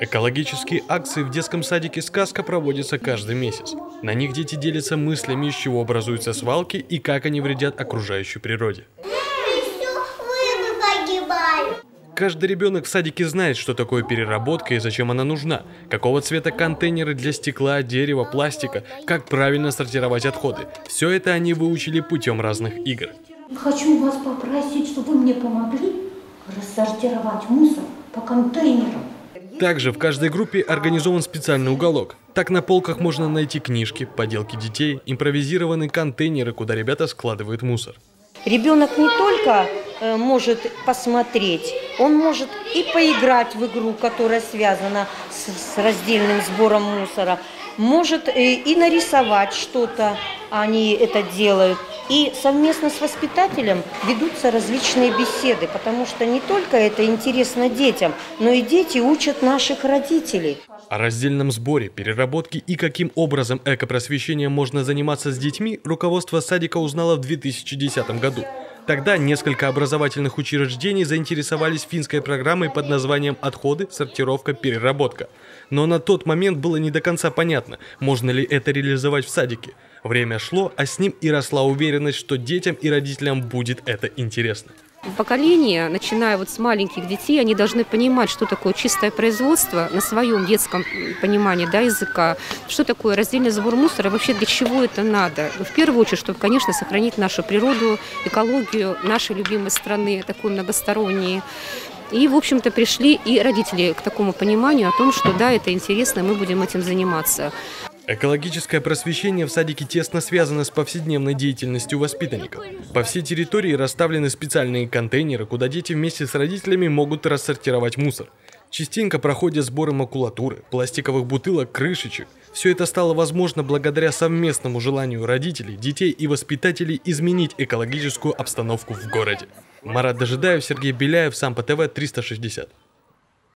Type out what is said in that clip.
Экологические акции в детском садике «Сказка» проводятся каждый месяц. На них дети делятся мыслями, из чего образуются свалки и как они вредят окружающей природе. Каждый ребенок в садике знает, что такое переработка и зачем она нужна, какого цвета контейнеры для стекла, дерева, пластика, как правильно сортировать отходы. Все это они выучили путем разных игр. Хочу вас попросить, чтобы вы мне помогли рассортировать мусор по контейнерам. Также в каждой группе организован специальный уголок. Так на полках можно найти книжки, поделки детей, импровизированные контейнеры, куда ребята складывают мусор. Ребенок не только э, может посмотреть, он может и поиграть в игру, которая связана с, с раздельным сбором мусора, может и, и нарисовать что-то, они это делают. И совместно с воспитателем ведутся различные беседы, потому что не только это интересно детям, но и дети учат наших родителей. О раздельном сборе, переработке и каким образом экопросвещением можно заниматься с детьми руководство садика узнало в 2010 году. Тогда несколько образовательных учреждений заинтересовались финской программой под названием «Отходы, сортировка, переработка». Но на тот момент было не до конца понятно, можно ли это реализовать в садике. Время шло, а с ним и росла уверенность, что детям и родителям будет это интересно. Поколение, начиная вот с маленьких детей, они должны понимать, что такое чистое производство на своем детском понимании да, языка, что такое раздельный сбор мусора, вообще для чего это надо. В первую очередь, чтобы, конечно, сохранить нашу природу, экологию нашей любимой страны, такой многосторонней. И, в общем-то, пришли и родители к такому пониманию о том, что да, это интересно, мы будем этим заниматься. Экологическое просвещение в садике тесно связано с повседневной деятельностью воспитанников. По всей территории расставлены специальные контейнеры, куда дети вместе с родителями могут рассортировать мусор. Частенько проходят сборы макулатуры, пластиковых бутылок, крышечек. Все это стало возможно благодаря совместному желанию родителей, детей и воспитателей изменить экологическую обстановку в городе. Марат Дожидаев, Сергей Беляев, Сампо ТВ 360.